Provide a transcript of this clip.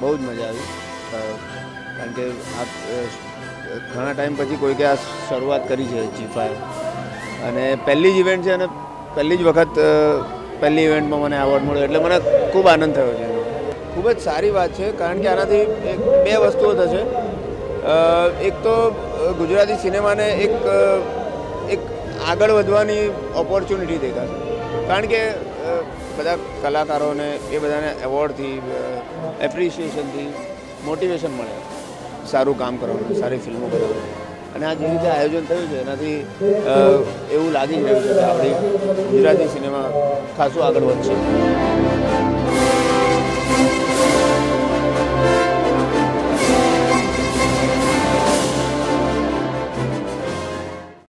બહુ જ મજા આવી. કારણ કે આ ઘણા ટાઈમ પછી કોઈકે આ શરૂઆત કરી છે જીફાએ અને પહેલી જ ઇવેન્ટ છે અને પહેલી જ વખત પહેલી ઇવેન્ટમાં મને એવોર્ડ મળ્યો એટલે મને ખૂબ આનંદ થયો છે ખૂબ જ સારી વાત છે, કારણ કે આનાથી એક, બે વસ્તુઓ થશે. એક તો ગુજરાતી સિનેમાને એક એક આગળ વધવાની ઓપોર્ચ્યુનિટી દેખાશે. કારણ કે બધા કલાકારોને એ બધાને એવોર્ડથી એપ્રિસિએશનથી મોટિવેશન મળે. સારું કામ કરવાનું, સારી ફિલ્મો કરવાનું અને આ જે રીતે આયોજન થયું છે, એનાથી એવું લાગી રહ્યું છે કે આપણી ગુજરાતી સિનેમા ખાસું આગળ વધશે.